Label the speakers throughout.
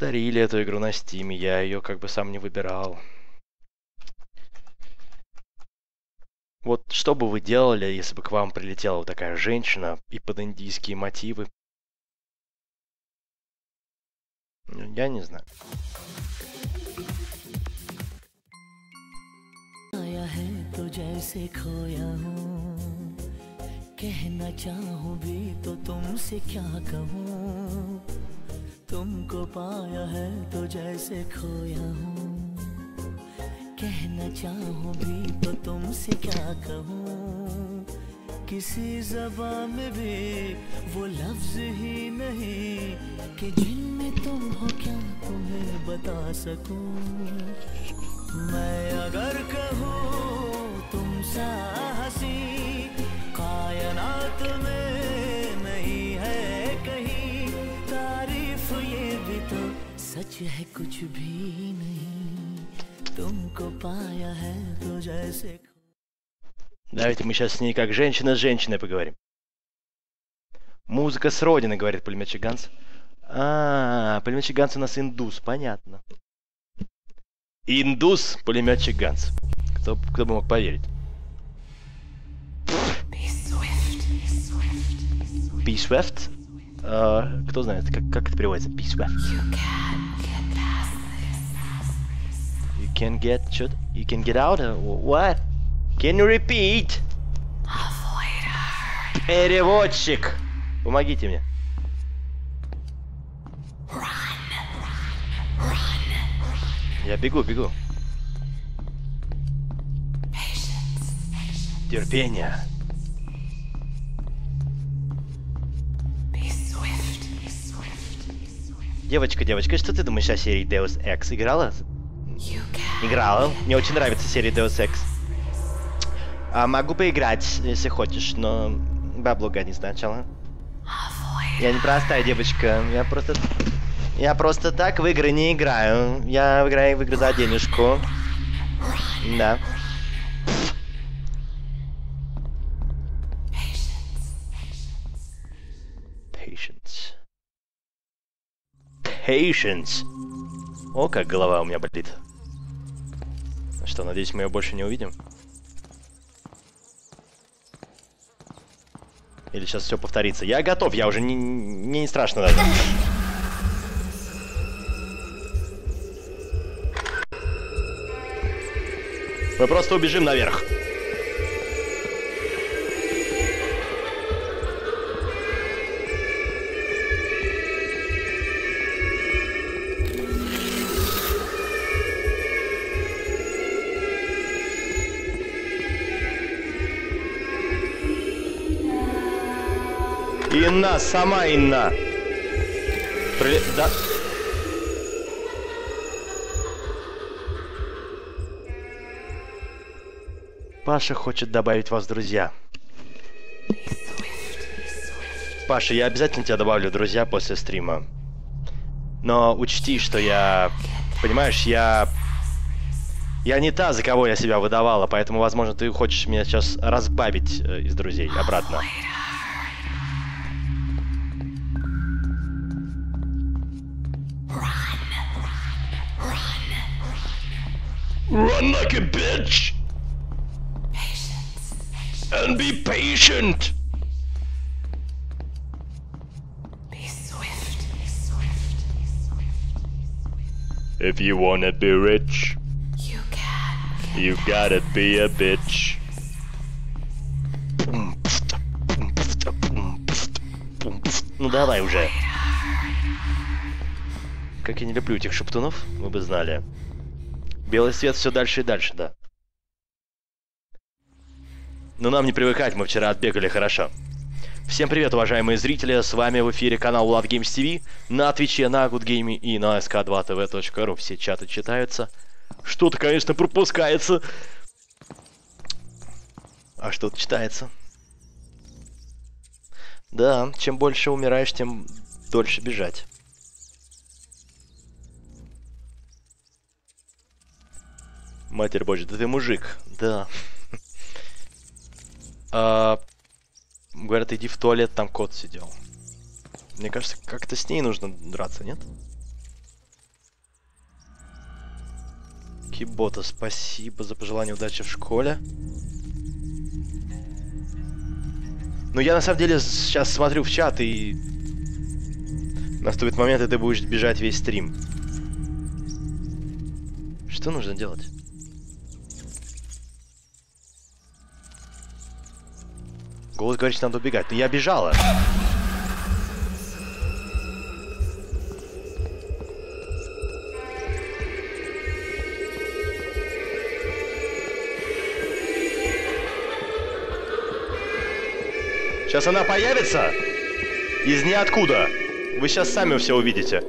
Speaker 1: подарили эту игру на стиме, я ее как бы сам не выбирал. Вот что бы вы делали, если бы к вам прилетела вот такая женщина и под индийские мотивы? Ну, я не знаю. आया है तो जैसे खोया हूँ कहना चाहूँ भी तो तुमसे क्या कहूँ तुमको पाया है तो जैसे खोया हूँ। कहना चाहूँ भी तो तुमसे क्या कहूँ। किसी जबा में भी वो लफ्ज ही नहीं कि जिनमें तुम हो क्या तुम्हें बता सकूँ। मैं अगर कहूँ तुम सा हसी कायनात में सच है कुछ भी नहीं तुमको पाया है तो जैसे Давайте мы сейчас с ней как женщина с женщиной поговорим. Музыка с родины, говорит пулеметчик Ганс. А, пулеметчик Ганс у нас индус, понятно. Индус, пулеметчик Ганс. Кто, кто бы мог поверить? Be swift. Uh, кто знает, как, как это переводится? Be swift. You can get что? You can get out? Uh, what? Can you repeat? Переводчик! Помогите мне. Я бегу, бегу. Терпение. Девочка, девочка, что ты думаешь о серии Deus Ex? Играла? Играла. Мне очень нравится серия Deus Ex. А, могу поиграть, если хочешь, но бабло гони сначала. Я не простая девочка, я просто... Я просто так в игры не играю. Я играю в игры за денежку. Да. Patience. Patience. О, как голова у меня болит. Что, надеюсь, мы ее больше не увидим? Или сейчас все повторится? Я готов, я уже не, не, не страшно даже. Мы просто убежим наверх. Инна, сама Инна. При... Да. Паша хочет добавить вас друзья. Паша, я обязательно тебя добавлю друзья после стрима. Но учти, что я... Понимаешь, я... Я не та, за кого я себя выдавала, поэтому, возможно, ты хочешь меня сейчас разбавить э, из друзей обратно. Run like a bitch! Patience. And be patient! Be swift. Be swift. If you wanna be rich, you can. You gotta be a bitch. Ну давай уже. Как я не люблю этих шептунов, вы бы знали. Белый свет все дальше и дальше, да. Но нам не привыкать, мы вчера отбегали хорошо. Всем привет, уважаемые зрители, с вами в эфире канал Влад TV, на Твиче, на Good Game и на sk2tv.ru. Все чаты читаются. Что-то, конечно, пропускается. А что-то читается. Да, чем больше умираешь, тем дольше бежать. Матерь божья, да ты мужик, да. А, говорят, иди в туалет, там кот сидел. Мне кажется, как-то с ней нужно драться, нет? Хибота, спасибо за пожелание удачи в школе. Ну, я на самом деле сейчас смотрю в чат и... Наступит момент, и ты будешь бежать весь стрим. Что нужно делать? Голос говорит, что надо убегать. Но я бежала. Сейчас она появится из ниоткуда. Вы сейчас сами все увидите.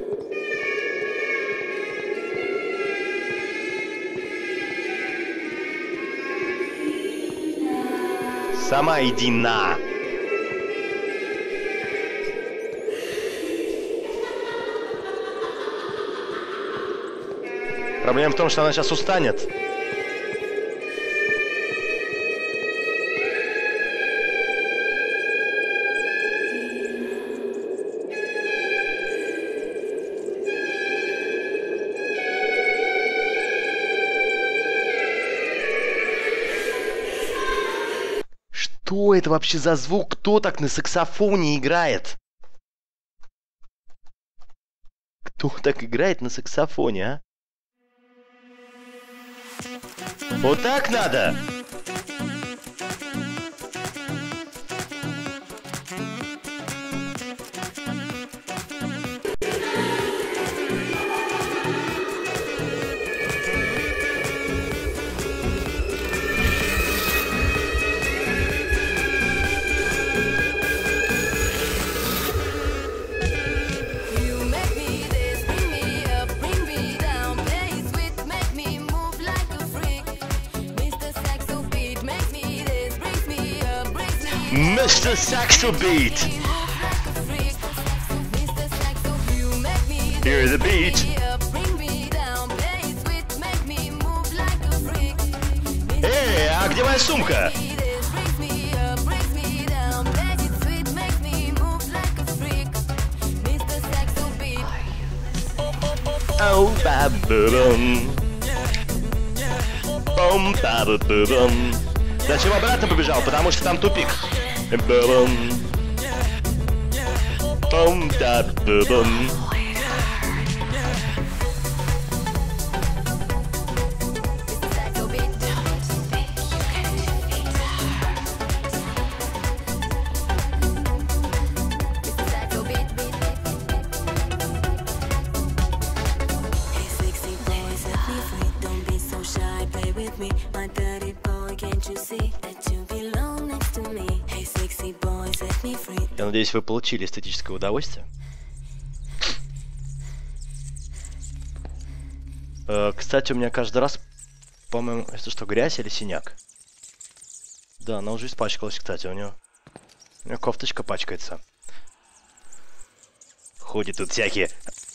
Speaker 1: Сама иди на. Проблема в том, что она сейчас устанет. Это вообще за звук? Кто так на саксофоне играет? Кто так играет на саксофоне, а? Вот так надо!
Speaker 2: Makes me move like a freak. Mr. Saxo
Speaker 1: beat. Оу, ба-ба-бам. Бом, ба-ба-ба-бам. Зачем обратно побежал? Потому что там тупик.
Speaker 3: And Boom. Boom, da,
Speaker 1: boom. Надеюсь, вы получили эстетическое удовольствие. Э, Кстати, у меня каждый раз, по-моему, это что, грязь или синяк? Да, она уже испачкалась, кстати, у нее. У нее кофточка пачкается. Ходят тут всякие.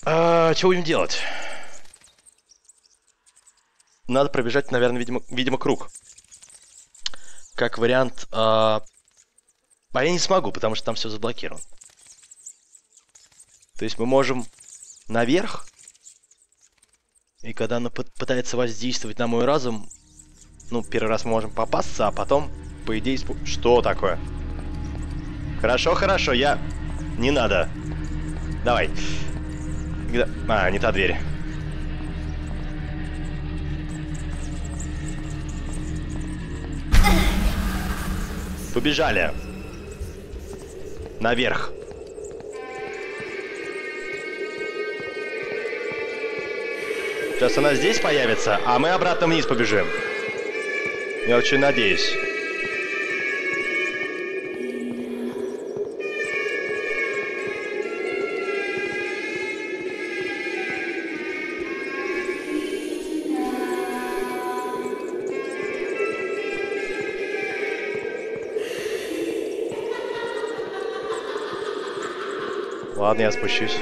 Speaker 1: А, что будем делать? Надо пробежать, наверное, видимо, видимо круг. Как вариант, а, а я не смогу, потому что там все заблокировано. То есть мы можем наверх, и когда пы- пытается воздействовать на мой разум, ну, первый раз мы можем попасться, а потом, по идее, испу- Что такое? Хорошо, хорошо, я... Не надо. Давай. А, не та дверь. Побежали. Наверх. Сейчас она здесь появится, а мы обратно вниз побежим. Я очень надеюсь. Ладно, я спущусь.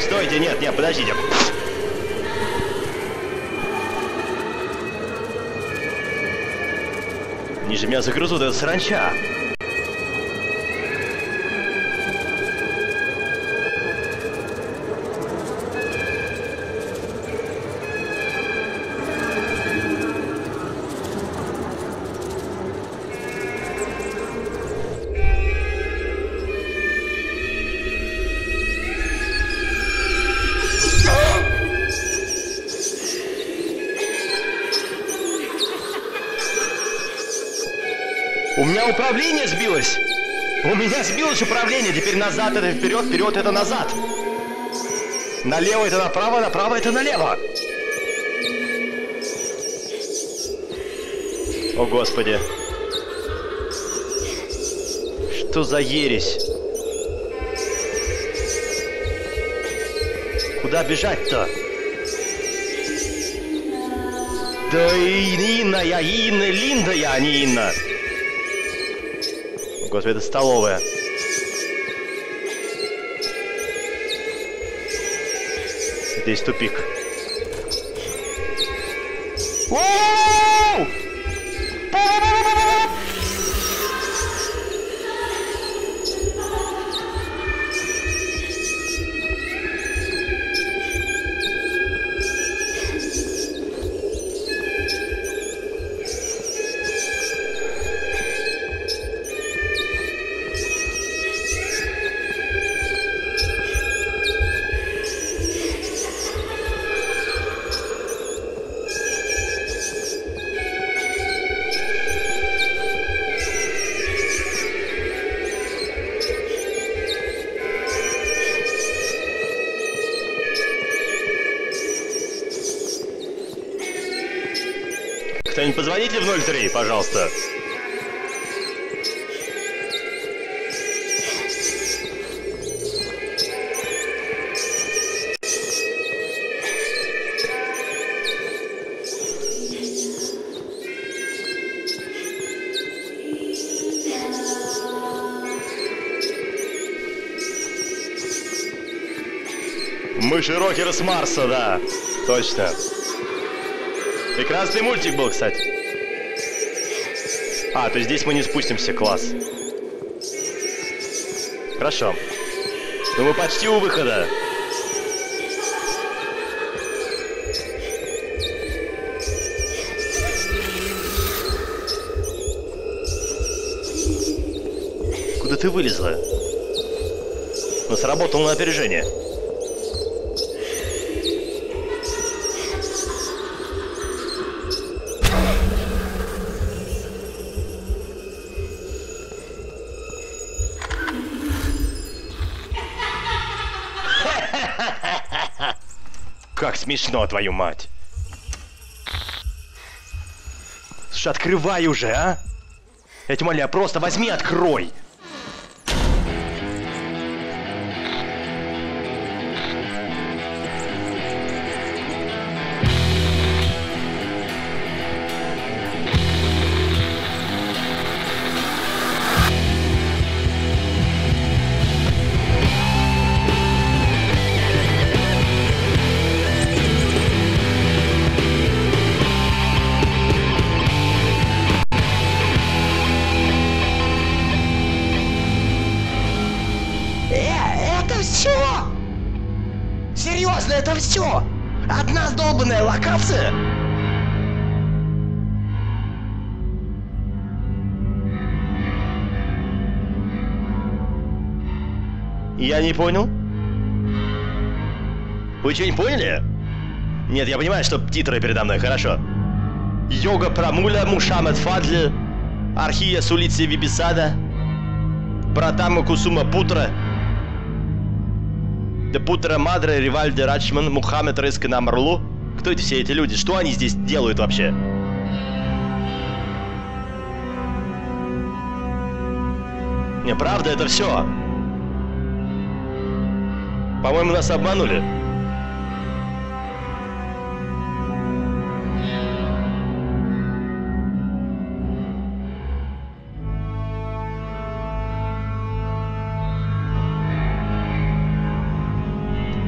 Speaker 1: Стойте, нет, нет, подождите. Ниже меня загрызут этот саранча. Управление сбилось. У меня сбилось управление. Теперь назад это вперед, вперед это назад. Налево это направо, направо это налево. О, Господи. Что за ересь? Куда бежать-то? Да и Инна, я Инна, Линда я, а не Инна. Господи, это столовая. Здесь тупик. Воу! Позвоните в 03, пожалуйста. Мыши-рокеры с Марса, да. Точно. Прекрасный мультик был, кстати. А, то есть здесь мы не спустимся, класс. Хорошо. Ну мы почти у выхода. Куда ты вылезла? Ну, сработало на опережение. Смешно, твою мать. Слушай, открывай уже, а? Я тебя умоляю, просто возьми, открой. Серьезно, это все! Одна сдолбанная локация? Я не понял. Вы что, не поняли? Нет, я понимаю, что титры передо мной, хорошо. Йога Прамуля, Мушамед Фадли, Архия с улицы Вибисада, Пратама Кусума Путра, Де Путра Мадре, Ривальди Рачман, Мухаммед Рыска Намрлу. Кто это все эти люди? Что они здесь делают вообще? Не, правда, это все. По-моему, нас обманули.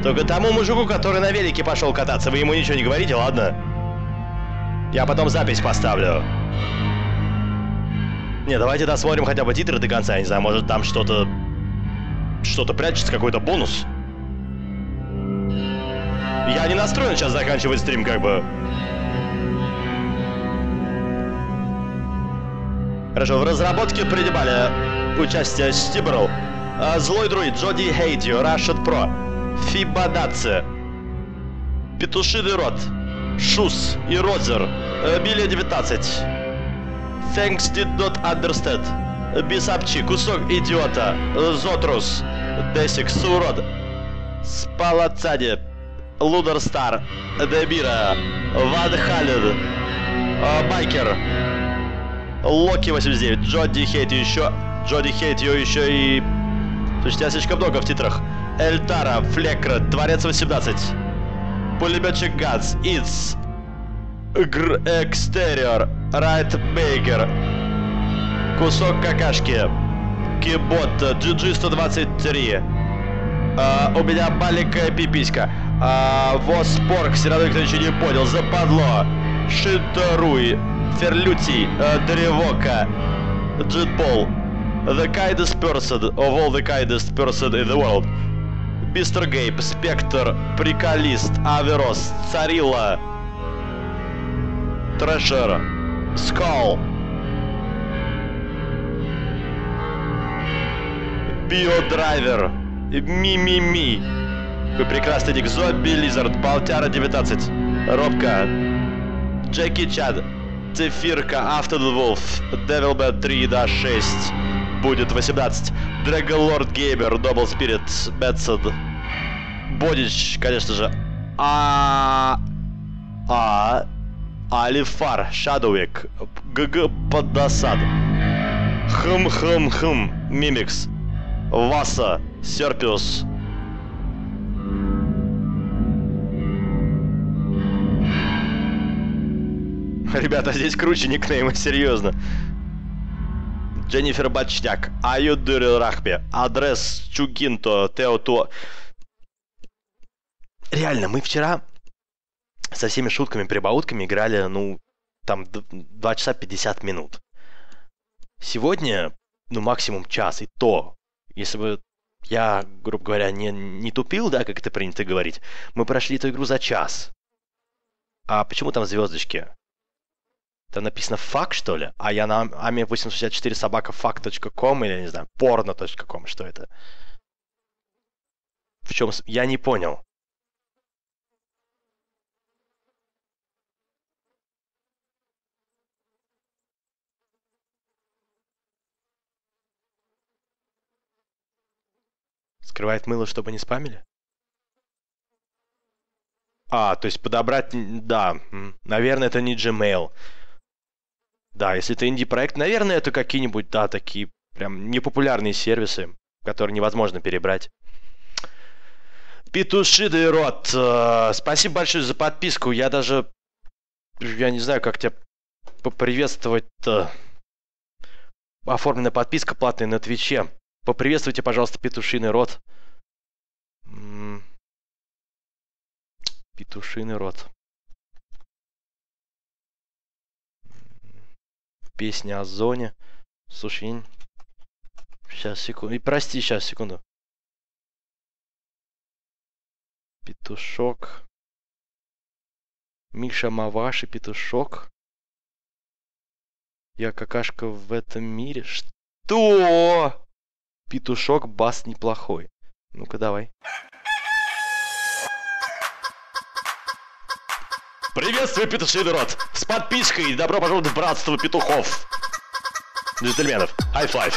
Speaker 1: Только тому мужику, который на велике пошел кататься, вы ему ничего не говорите, ладно? Я потом запись поставлю. Не, давайте досмотрим хотя бы титры до конца, я не знаю, может там что-то... Что-то прячется, какой-то бонус. Я не настроен сейчас заканчивать стрим, как бы. Хорошо, в разработке принимали участие Стиберл, а, Злой Друид, Джоди Хейдио, Рашид Про, Фибонаци, Петушиный Рот, Шус и Розер, э, Билли 19, Thanks did not understand, Бисапчи, Кусок Идиота, э, Зотрус, Десик, Сурод, Спалацади, Лудер Стар, Дебира, Ван Хален, э, Байкер, Локи 89, Джоди Хейтью еще, Джоди Хейтью еще и... Слушайте, я слишком много в титрах. Эльтара, Флекра, Творец 18, Пулеметчик Гац, Итс, Гр Экстериор, Райт Бейкер, Кусок Какашки, Кибот, GG 123, а, у меня маленькая пиписька. А, Воспорг, все равно никто ничего не понял. Западло. Шитаруй. Ферлютий. а, Древока. Джитбол. The kindest person of all the kindest person in the world. Мистер Гейб, Спектр, Приколист, Аверос, Царила, Трэшер, Скал, Биодрайвер, Ми-ми-ми. Прекрасный ник. Зомби Лизард, Балтяра 19, Робка, Джеки Чад, Цифирка, Автодвулф, Девилбэт 3-6, будет 18, Дрэголорд Геймер, Дабл Спирит, Бетсед, Бодич, конечно же, А... А... Алифар, Шадовик, ГГ Поддосад, Хм-хм-хм, Мимикс, Васа, Серпиус. Ребята, здесь круче никнеймы, серьезно. Дженнифер Бачняк, Аюдырил Рахпе, Адрес Чугинто, Теотуа. Реально, мы вчера со всеми шутками, прибаутками играли, ну, там, 2 часа 50 минут. Сегодня, ну, максимум час, и то, если бы я, грубо говоря, не, не тупил, да, как это принято говорить, мы прошли эту игру за час. А почему там звездочки? Там написано фак, что ли? А я на ами 864 собака фак.ком или, не знаю, порно.ком, что это? В чем... Я не понял. Скрывает мыло, чтобы не спамили? А, то есть подобрать, да, наверное, это не Gmail. Да, если это инди-проект, наверное, это какие-нибудь, да, такие прям непопулярные сервисы, которые невозможно перебрать. Петушиный рот, э, спасибо большое за подписку. Я даже, я не знаю, как тебя поприветствовать-то. Оформлена подписка платная на Твиче. Поприветствуйте, пожалуйста, петушиный рот. Петушиный рот. Песня о зоне. Слушай, сейчас, секунду. И прости, сейчас, секунду. Петушок. Миша Маваши, петушок. Я какашка в этом мире. Что? Петушок бас неплохой. Ну-ка, давай. Приветствую, петушиный рот! С подпиской добро пожаловать в братство петухов! Джентльменов, high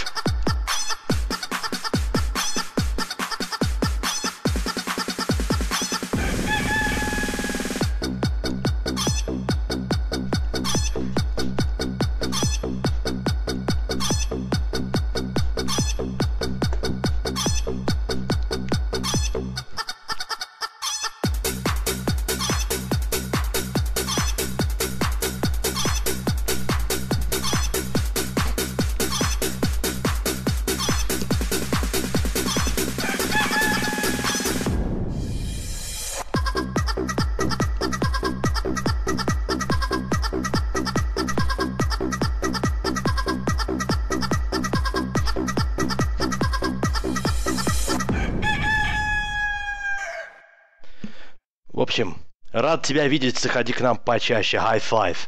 Speaker 1: рад тебя видеть, заходи к нам почаще. Five.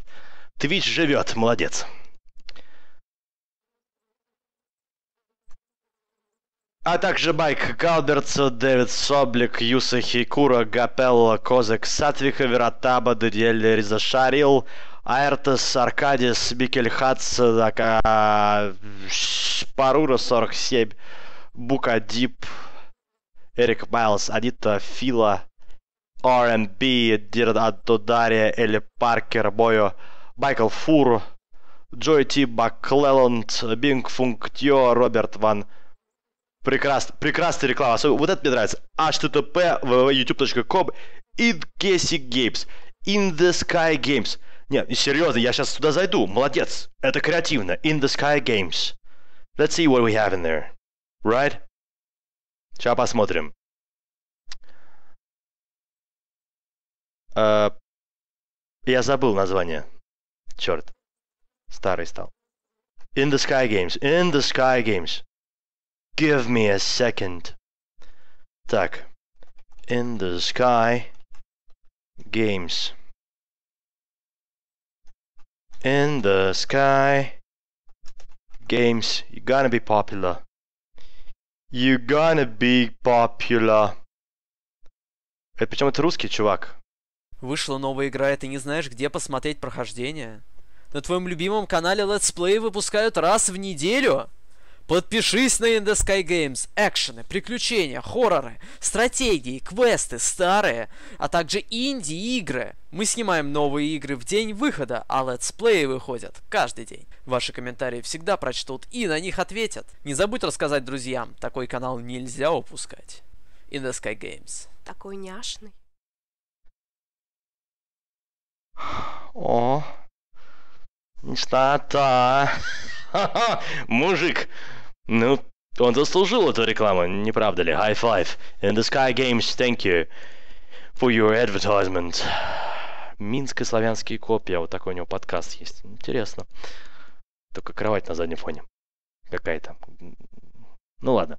Speaker 1: Твич живет, молодец. А также Байк Галбертс, Дэвид Соблик, Юса Хикура, Гапелла, Козак, Сатвика, Вератаба, Дудиэль Ризашарил, Аэртес, Аркадис, Бикельхац, Дака, Парура 47, Букадип, Эрик Майлз, Анита, Фила, R&B, Дирдодария, Элли Паркер, Бойо, Майкл Фур, Джой Ти Баклеланд, Бинг Функтио, Роберт Ван Прекрасно, прекрасная реклама. Вот это мне нравится. http youtube.com in Casey Games. In the Sky Games. Нет, серьезно, я сейчас туда зайду. Молодец. Это креативно. In the Sky Games. Let's see what we have in there. Right? Сейчас посмотрим. Э, я забыл название. Черт. Старый стал. In the Sky Games. In the Sky Games. Give me a second. Так. In the Sky Games. In the Sky Games. You're gonna be popular. You're gonna be popular. Это причем это русский чувак.
Speaker 4: Вышла новая игра, и ты не знаешь, где посмотреть прохождение? На твоем любимом канале Let's Play выпускают раз в неделю? Подпишись на The Sky Games. Экшены, приключения, хорроры, стратегии, квесты, старые, а также инди-игры. Мы снимаем новые игры в день выхода, а Play выходят каждый день. Ваши комментарии всегда прочтут и на них ответят. Не забудь рассказать друзьям, такой канал нельзя упускать. The Sky Games.
Speaker 5: Такой няшный.
Speaker 1: О, неснота. Мужик, ну, он заслужил эту рекламу, не правда ли? High five. In the Sky Games, thank you for your advertisement. Минские славянские копии, вот такой у него подкаст есть. Интересно. Только кровать на заднем фоне. Какая-то. Ну ладно.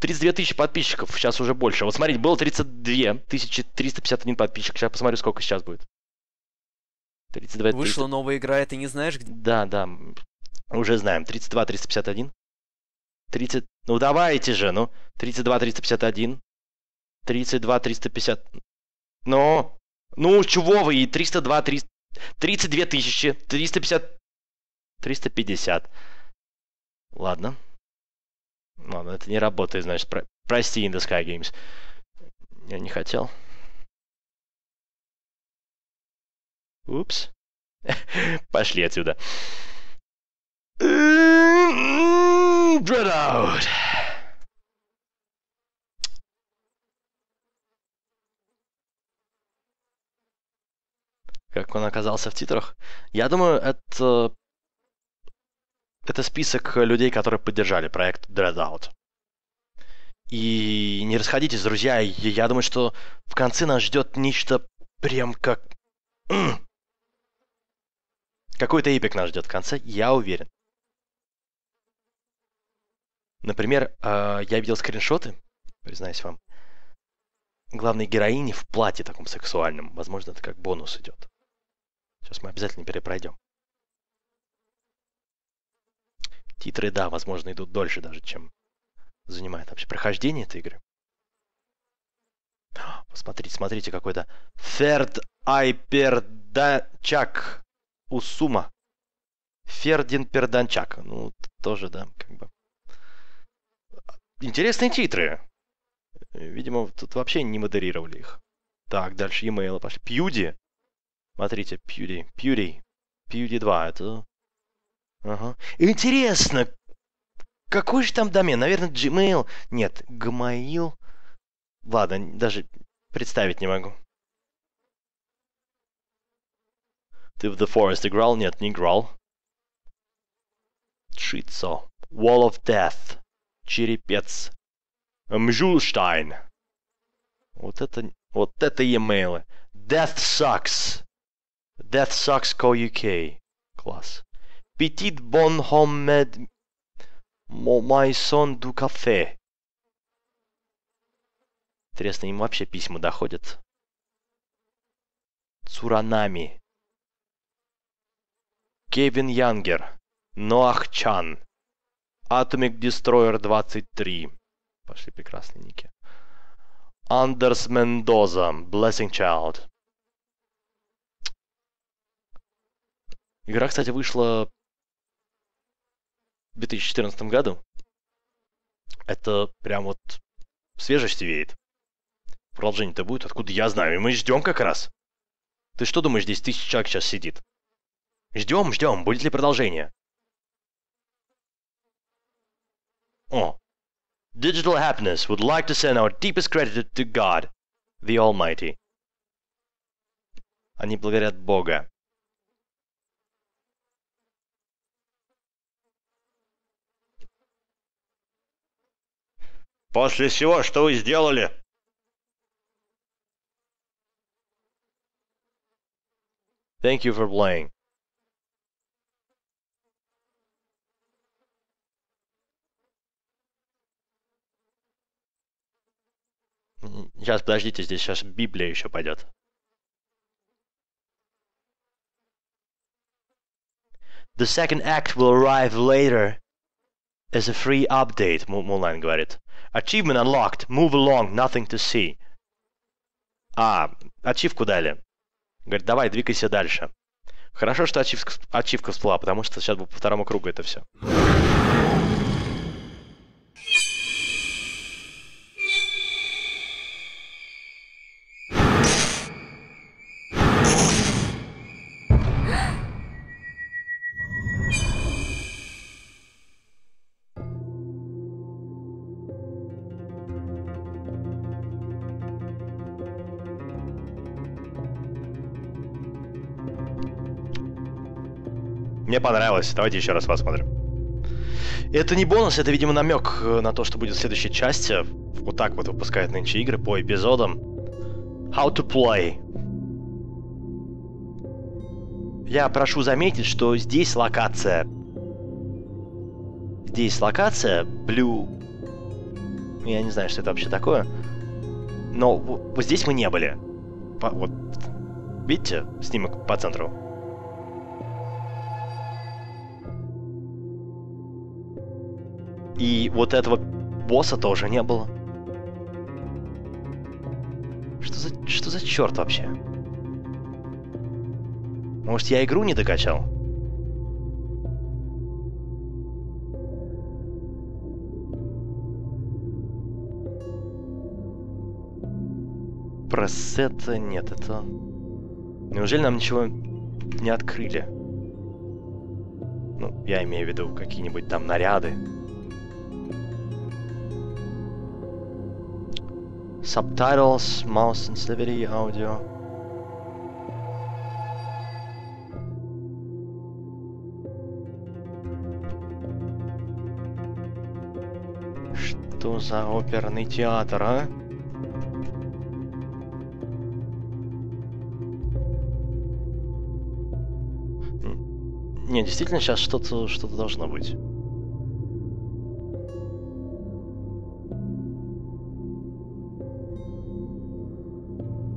Speaker 1: 32 тысячи подписчиков, сейчас уже больше. Вот смотрите, было 32 тысячи 351 подписчик. Сейчас посмотрю, сколько сейчас будет. 32 тысячи.
Speaker 4: Вышла новая игра, и ты не знаешь, где...
Speaker 1: Да, да, уже знаем. 32 351. 30... Ну давайте же, ну. 32 351. 32 350. Ну, ну чего вы? И 302 300... 32 тысячи. 350... 350. Ладно. Ладно, это не работает, значит. Про... Прости, In the Sky Games. Я не хотел. Упс. Пошли отсюда. Dreadout. Как он оказался в титрах? Я думаю, это... Это список людей, которые поддержали проект Dreadout. И не расходитесь, друзья. Я думаю, что в конце нас ждет нечто прям как... Какой-то эпик нас ждет в конце, я уверен. Например, э, я видел скриншоты, признаюсь вам, главной героини в платье таком сексуальном. Возможно, это как бонус идет. Сейчас мы обязательно перепройдем. Титры, да, возможно, идут дольше даже, чем занимает вообще прохождение этой игры. Посмотрите, смотрите, какой-то Ферд Айпердачак Усума. Фердин Перданчак. Ну, тоже, да, как бы. Интересные титры. Видимо, тут вообще не модерировали их. Так, дальше e-mail пошли. Пьюди. Смотрите, Пьюди. Пьюди. Пьюди 2. Это... Ага. Интересно, какой же там домен? Наверное, Gmail. Нет, Gmail. Ладно, даже представить не могу. Ты в The Forest играл? Нет, не играл. Шицо. Wall of Death. Черепец. Мжулштайн. Вот это, вот это e-mail. Death Sucks. Death Sucks Co UK. Класс. Petit bon homme My son du café. Интересно, им вообще письма доходят? Цуранами. Кевин Янгер. Ноах Чан. Atomic Destroyer 23. Пошли прекрасные ники. Андерс Мендоза. Blessing Child. Игра, кстати, вышла в 2014 году. Это прям вот свежести веет. Продолжение-то будет, откуда я знаю, и мы ждем как раз. Ты что думаешь, здесь тысяча человек сейчас сидит? Ждем, ждем, будет ли продолжение? О. Digital Happiness would like to send our deepest gratitude to God, the Almighty. Они благодарят Бога. После всего, что вы сделали, Thank you for playing. Сейчас, подождите, здесь сейчас Библия еще пойдет. The second act will arrive later as a free update, Му- Мулайн говорит. Achievement unlocked. Move along, nothing to see. А, ачивку дали. Говорит, давай, двигайся дальше. Хорошо, что ачивка, ачивка всплыла, потому что сейчас бы по второму кругу это все. Мне понравилось. Давайте еще раз посмотрим. Это не бонус, это, видимо, намек э, на то, что будет в следующей части. Вот так вот выпускают нынче игры по эпизодам. How to play. Я прошу заметить, что здесь локация... Здесь локация Blue... Я не знаю, что это вообще такое. Но вот здесь мы не были. По- вот. Видите снимок по центру? И вот этого босса тоже не было. Что за, что за черт вообще? Может, я игру не докачал? Пресета нет, это... Неужели нам ничего не открыли? Ну, я имею в виду какие-нибудь там наряды. Subtitles, mouse sensitivity, audio. Что за оперный театр, а? Не, действительно, сейчас что-то что должно быть.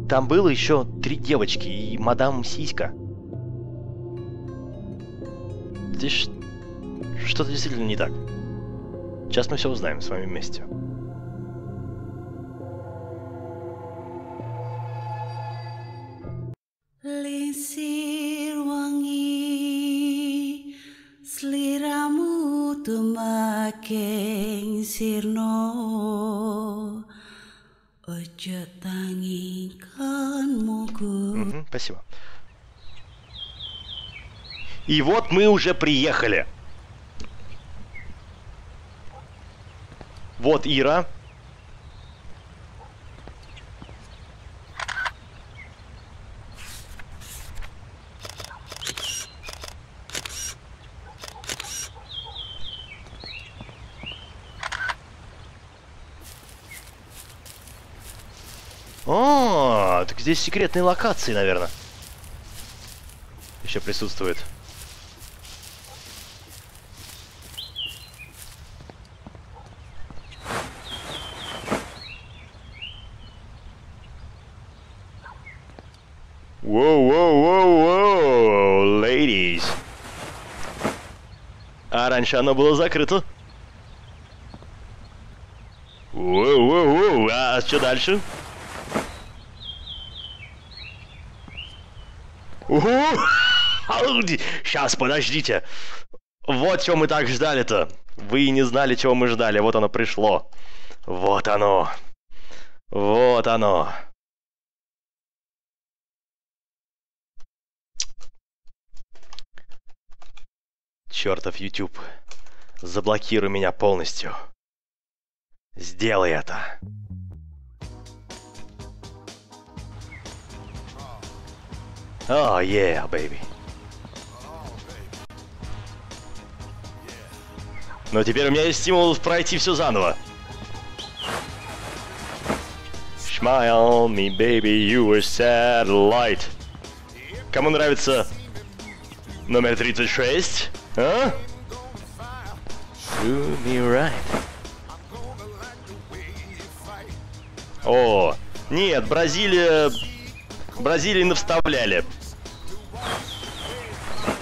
Speaker 1: Там было еще три девочки и мадам Сиська. Здесь что-то действительно не так. Сейчас мы все узнаем с вами вместе. И вот мы уже приехали. Вот Ира. О, так здесь секретные локации, наверное. Еще присутствует. Раньше оно было закрыто. Воу-воу-воу, а что дальше? Сейчас, подождите. Вот чего мы так ждали-то. Вы не знали, чего мы ждали. Вот оно пришло. Вот оно. Вот оно. Чертов YouTube. Заблокируй меня полностью. Сделай это. О, yeah, baby. Но теперь у меня есть стимул пройти все заново. Smile me, baby, you a satellite. Кому нравится номер 36? А? Do me right. О, нет, Бразилия... Бразилии навставляли.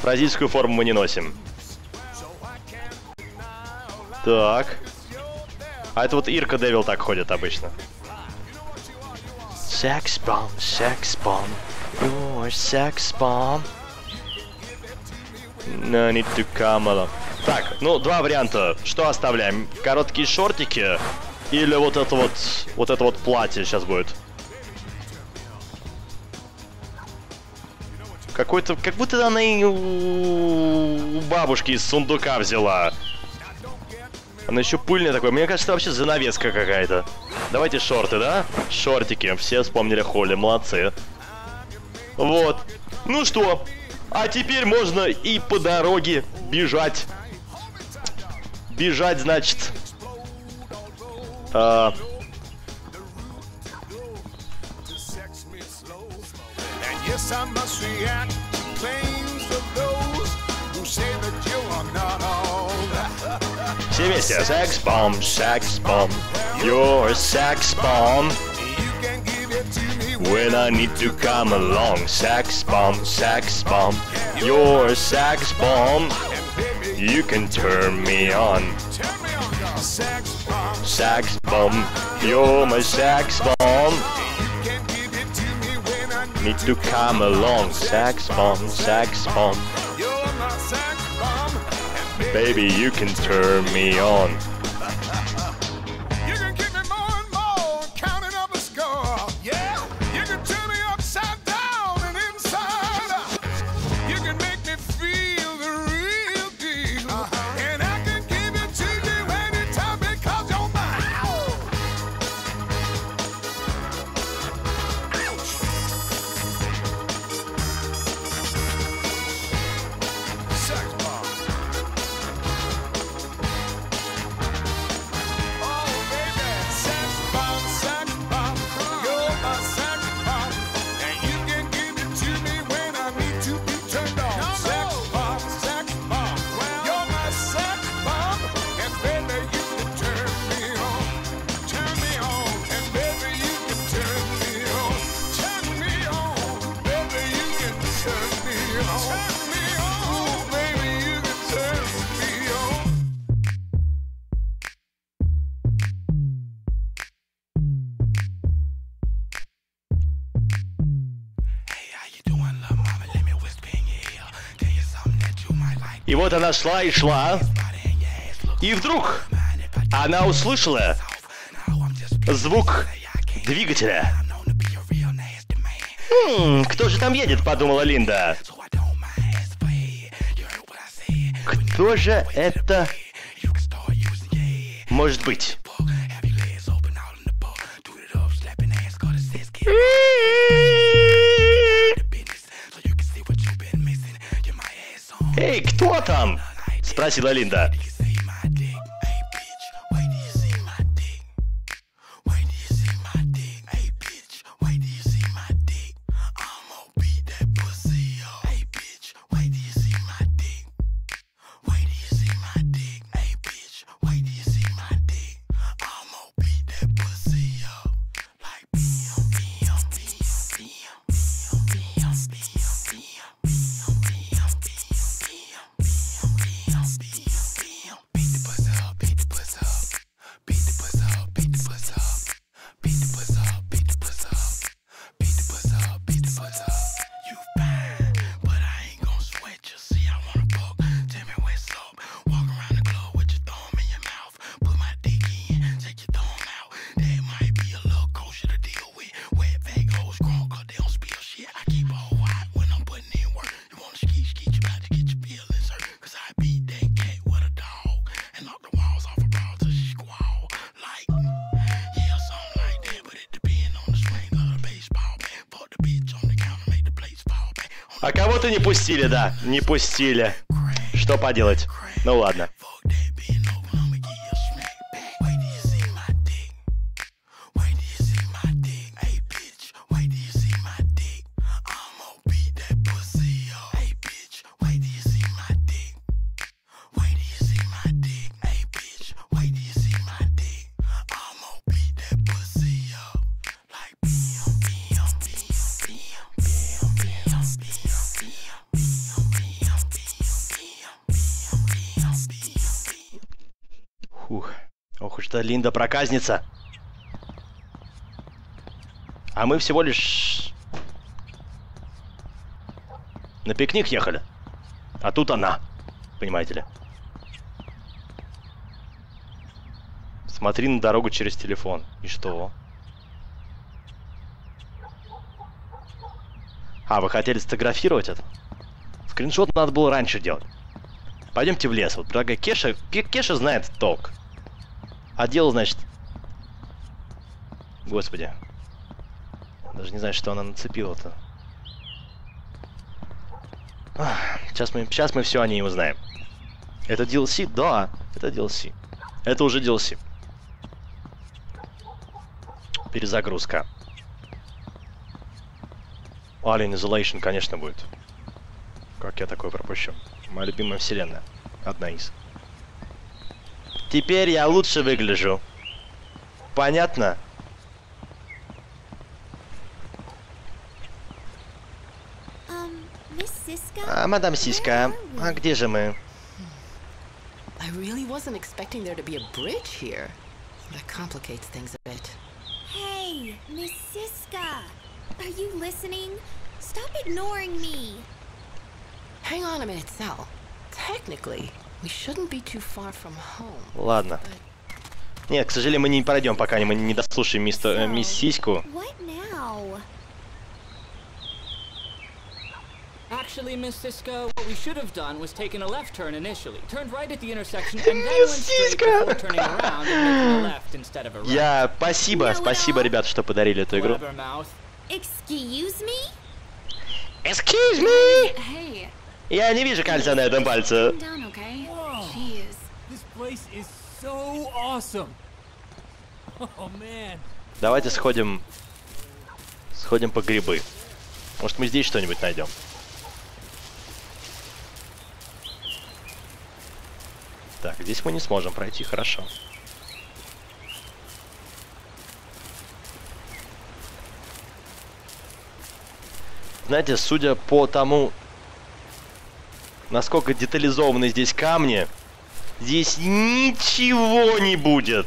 Speaker 1: Бразильскую форму мы не носим. Так. А это вот Ирка Девил так ходит обычно. Sex bomb, sex bomb, your sex bomb. Need to along. Так, ну, два варианта. Что оставляем? Короткие шортики или вот это вот, вот это вот платье сейчас будет? Какой-то, как будто она и у бабушки из сундука взяла. Она еще пыльная такой. Мне кажется, это вообще занавеска какая-то. Давайте шорты, да? Шортики. Все вспомнили Холли. Молодцы. Вот. Ну что? А теперь можно и по дороге бежать. Бежать, значит. А, все вместе. Sex bomb. You're a sex bomb. When I need to come along, sax bomb, sax bomb, your sax bomb, you can turn me on.
Speaker 6: Sax bomb,
Speaker 1: you're my sax bomb.
Speaker 6: Need
Speaker 1: to come along, sax bomb, sax bomb. Baby, you can turn me on. Вот она шла и шла. И вдруг она услышала звук двигателя. «Хм, кто же там едет?» — подумала Линда. Кто же это может быть? «Эй, кто там?» — спросила Линда. А кого-то не пустили, да, не пустили. Что поделать? Ну ладно. Линда проказница. А мы всего лишь на пикник ехали. А тут она. Понимаете ли. Смотри на дорогу через телефон. И что? А, вы хотели сфотографировать это? Скриншот надо было раньше делать. Пойдемте в лес. Вот, дорогая Кеша, Ке- Кеша знает толк. А дело, значит... Господи. Даже не знаю, что она нацепила-то. Сейчас мы, сейчас мы все о ней узнаем. Это DLC? Да, это DLC. Это уже DLC. Перезагрузка. Alien Isolation, конечно, будет. Как я такое пропущу? Моя любимая вселенная. Одна из. Теперь я лучше выгляжу. Понятно?
Speaker 7: Um?
Speaker 1: А, мадам Сиська, а где же мы?
Speaker 8: I really wasn't expecting there to be a bridge here. That complicates things a bit.
Speaker 7: Hey, Miss Siska! Are you listening? Stop ignoring me!
Speaker 8: Hang on a minute, Sal. Technically,
Speaker 1: Ладно. Нет, к сожалению, мы не пройдем, пока мы не дослушаем мистер, э, мисс Сиську.
Speaker 7: What now?
Speaker 9: Actually, Miss Cisco, what we should have done was taken a left turn initially, turned right at the intersection, and then went straight before turning around and making a left instead of a right.
Speaker 1: Я... Спасибо, спасибо, ребят, что подарили эту игру.
Speaker 7: Excuse me?
Speaker 1: Excuse me!
Speaker 10: Hey,
Speaker 1: Я не вижу кольца на этом пальце.
Speaker 11: Oh.
Speaker 1: Давайте сходим... Сходим по грибы. Может, мы здесь что-нибудь найдем. Так, здесь мы не сможем пройти, хорошо. Знаете, судя по тому, насколько детализованы здесь камни, здесь ничего не будет.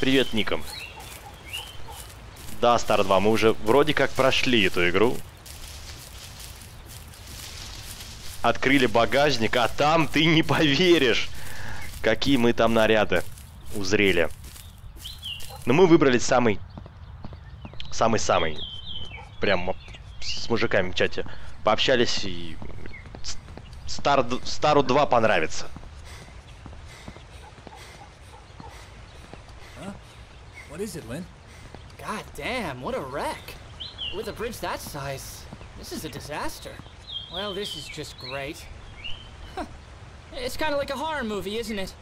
Speaker 1: Привет, Ником. Да, Стар 2, мы уже вроде как прошли эту игру. Открыли багажник, а там ты не поверишь, какие мы там наряды узрели. Но мы выбрали самый... Самый-самый. Прям с мужиками в чате. Пообщались и... С- Стар, д- Стару 2 понравится.
Speaker 11: What is it, Lynn?
Speaker 9: God damn, what a wreck. With a bridge that size, this is a disaster. Well, this is just great. Huh. It's kind of like a horror movie, isn't it?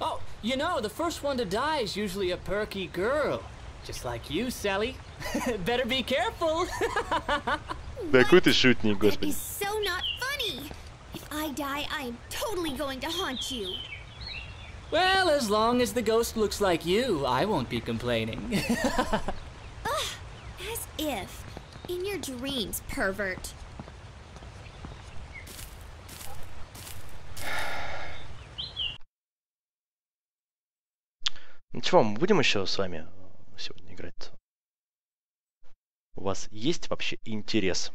Speaker 9: Oh, you know, the first one to die is usually a perky girl. Just like you, Sally. Better be careful.
Speaker 1: Да какой ты шутник,
Speaker 7: That
Speaker 1: господи.
Speaker 7: is so not funny! If I die, I am totally going to haunt you.
Speaker 9: well, as long as the ghost looks like you, I won't be complaining.
Speaker 7: As if. In your dreams, pervert.
Speaker 1: Ну чего, мы будем еще с вами сегодня играть? У вас есть вообще интерес?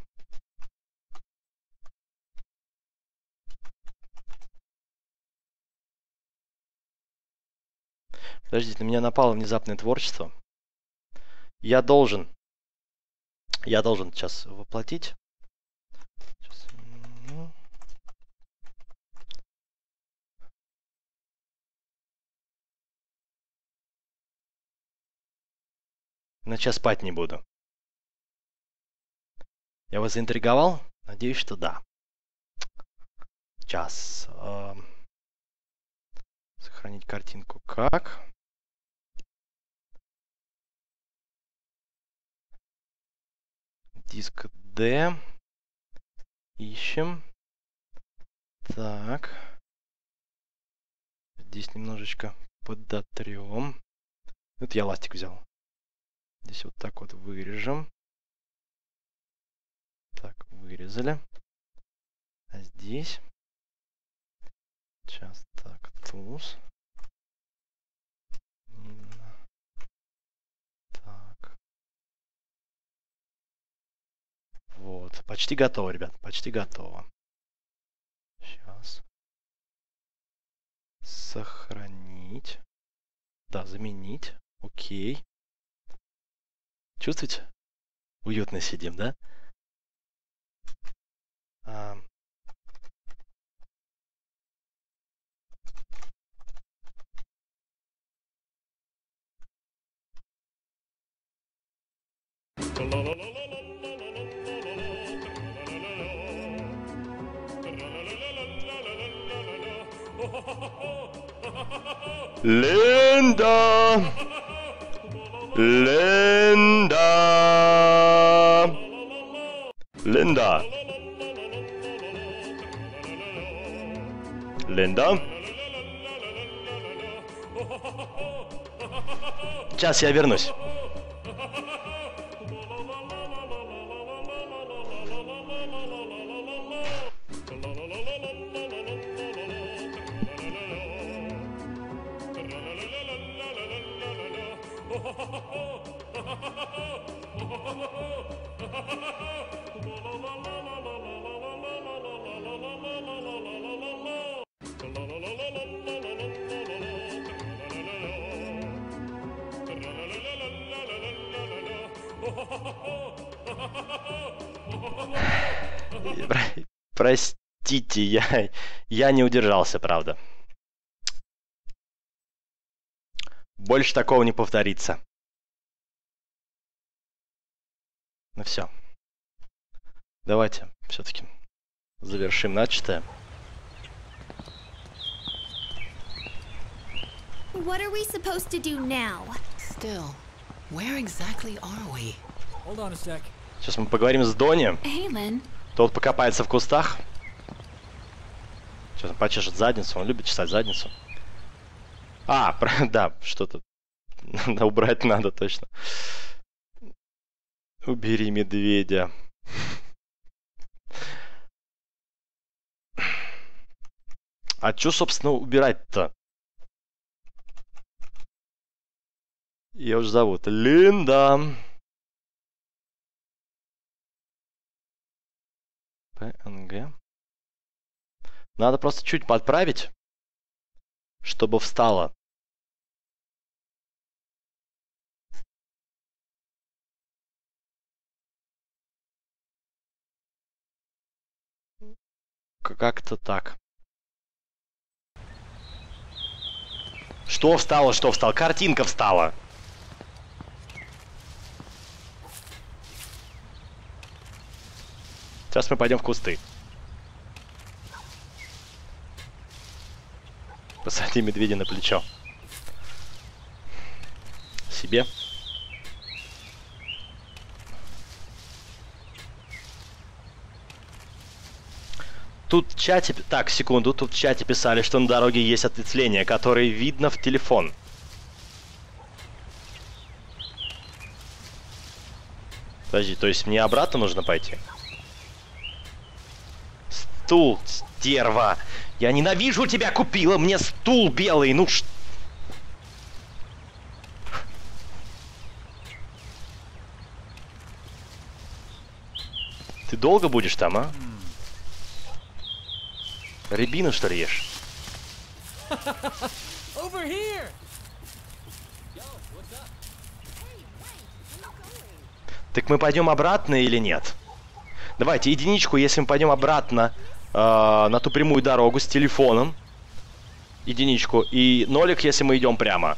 Speaker 1: Подождите, на меня напало внезапное творчество. Я должен... Я должен сейчас воплотить. Иначе я спать не буду. Я вас заинтриговал? Надеюсь, что да. Сейчас. эм, Сохранить картинку как? Диск D. Ищем. Так. Здесь немножечко подотрем. Это я ластик взял. Здесь вот так вот вырежем. Так, вырезали. А здесь... Сейчас так, туз. Так. Вот, почти готово, ребят, почти готово. Сейчас. Сохранить. Да, заменить. Окей. Чувствуете? Уютно сидим, да? А, Linda! Linda! Linda! Linda? Сейчас я вернусь. Простите, я, я не удержался, правда. Больше такого не повторится. Ну все. Давайте все-таки завершим начатое.
Speaker 7: What are we supposed to do now?
Speaker 8: Still, where exactly are we?
Speaker 11: Hold on a sec.
Speaker 1: Сейчас мы поговорим с Дони.
Speaker 10: Hey, Lynn.
Speaker 1: Тот покопается в кустах. Сейчас он почешет задницу. Он любит чесать задницу. А, про- да, что-то. Убрать надо точно. Убери медведя. А чё, собственно, убирать-то? Ее уже зовут Линда. PNG. Надо просто чуть подправить, чтобы встало. Как-то так. Что встало, что встало? Картинка встала. Сейчас мы пойдем в кусты. Посади медведя на плечо. Себе. Тут в чате... Так, секунду. Тут в чате писали, что на дороге есть ответвление, которое видно в телефон. Подожди, то есть мне обратно нужно пойти? Стул, стерва! Я ненавижу тебя, купила мне стул белый, ну ш... Ты долго будешь там, а? Рябину, что ли, ешь? Так мы пойдем обратно или нет? Давайте единичку, если мы пойдем обратно э, на ту прямую дорогу с телефоном. Единичку. И нолик, если мы идем прямо.